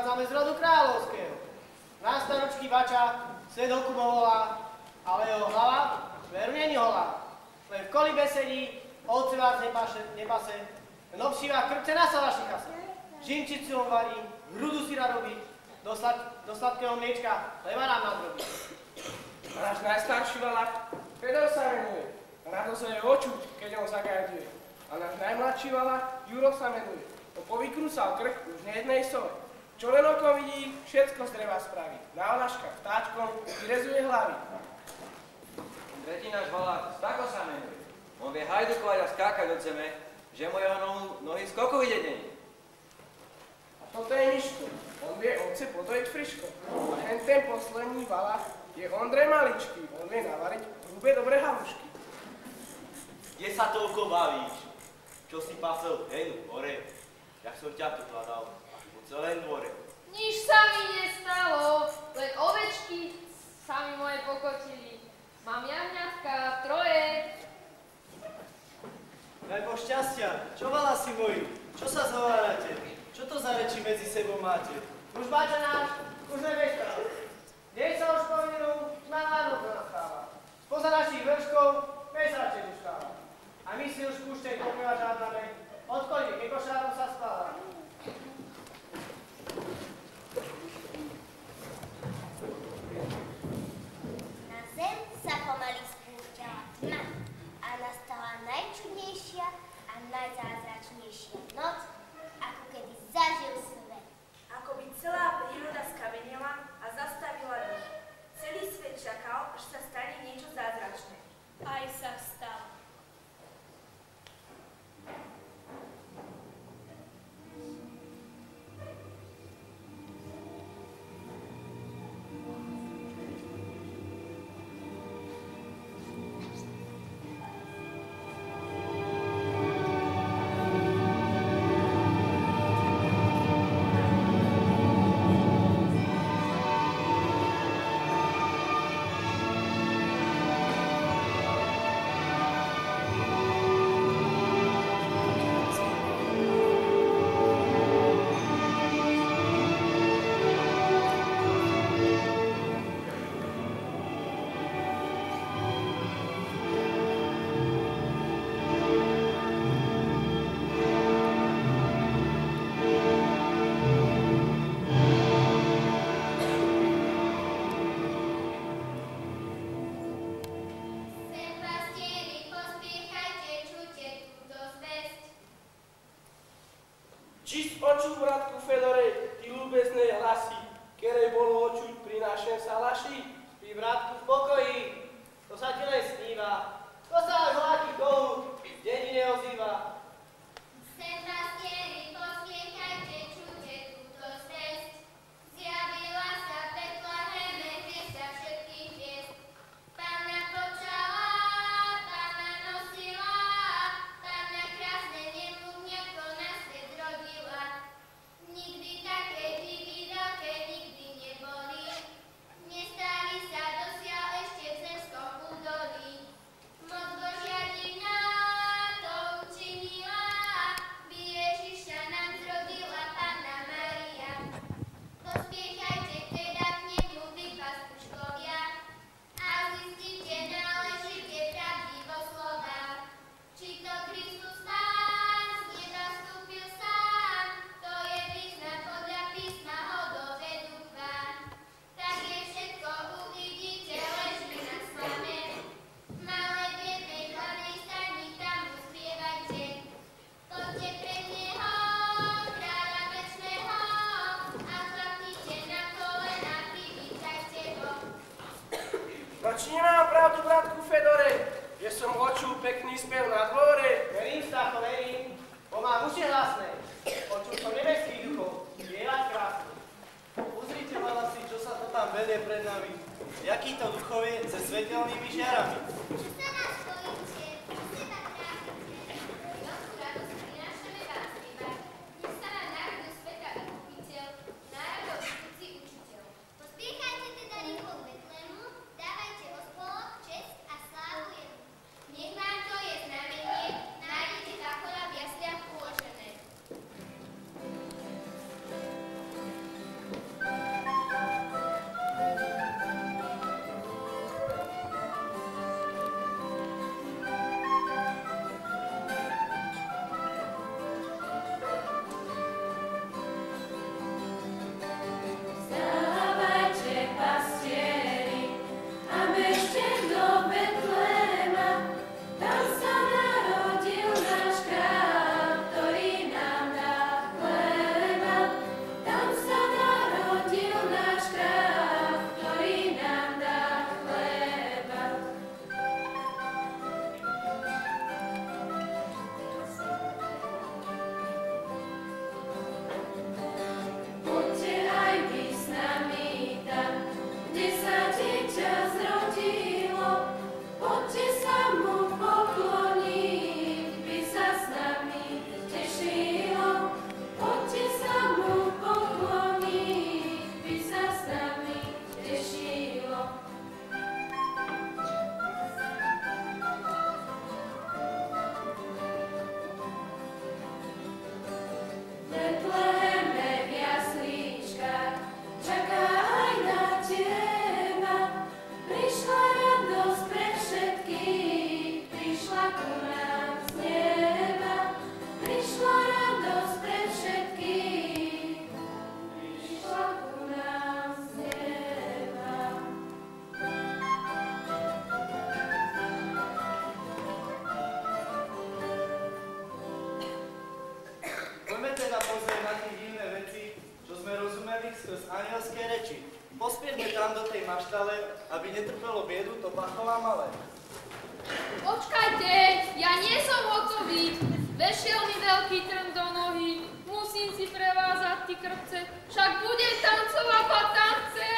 pochádzame z rodu kráľovského. Nás staročky bača, svedok volá, ale jeho hlava veru není holá. Len v kolibe sedí, ovce vás nepase, nepase, len obšíva na salaši kase. Žinčicu on varí, hrudu si radobí, do, slad, do sladkého mliečka leva nám nadrobí. Náš najstarší valák, Fedor sa menuje. Na to sa je očuť, keď on zagajduje. A náš najmladší valák, Juro sa menuje. To povykrúsal krk už nejednej sove. Čo len oko vidí, všetko z dreva spraví. Na olaškách vtáčkom vyrezuje hlavy. Tretí náš valák, Stako sa menuje. On vie hajdukovať a skákať od zeme, že mu jeho nohu, nohy skoku vidieť není. A toto je Miško. On vie ovce potojiť friško. A hen ten posledný valák je Ondrej Maličký. On vie navariť hrubé dobré halušky. Kde sa toľko bavíš? Čo si pasel henu hore? Jak som ťa tu hľadal, celém dvore. Nič sa mi nestalo, len ovečky sa mi moje pokotili. Mám jahňatka troje. Daj Boh šťastia, čo vala si moji? Čo sa zhovárate? Čo to za reči medzi sebou máte? Už bača náš, už nebešta. Deň sa už povinú, na Vánoc nastáva. Spoza našich vrškov, mesaček už stáva. A my si už púšťaj popieva žádname, od koľky ke košárom sa spáva. realize I actually a not Čist oču, bratku Fedore, ty ľúbezné hlasy, ktoré bolo očuť pri našem salaši. Spí, bratku, v pokoji, to sa ti len sníva. To sa až vláky kohút, v dedine ozýva. Či nemám pravdu, bratku Fedore, že som očul pekný spev na dvore? Verím, Stako, verím, bo mám uši hlasné. Počul som nebeských duchov, spievať krásne. Pozrite, si, čo sa to tam vedie pred nami. Jaký to duchov se svetelnými žiarami. Čo sa nás aby netrpelo biedu to pachová malé. Počkajte, ja nie som hotový. Vešiel mi veľký trn do nohy. Musím si prevázať ty krpce, však budem tancovať pa tance.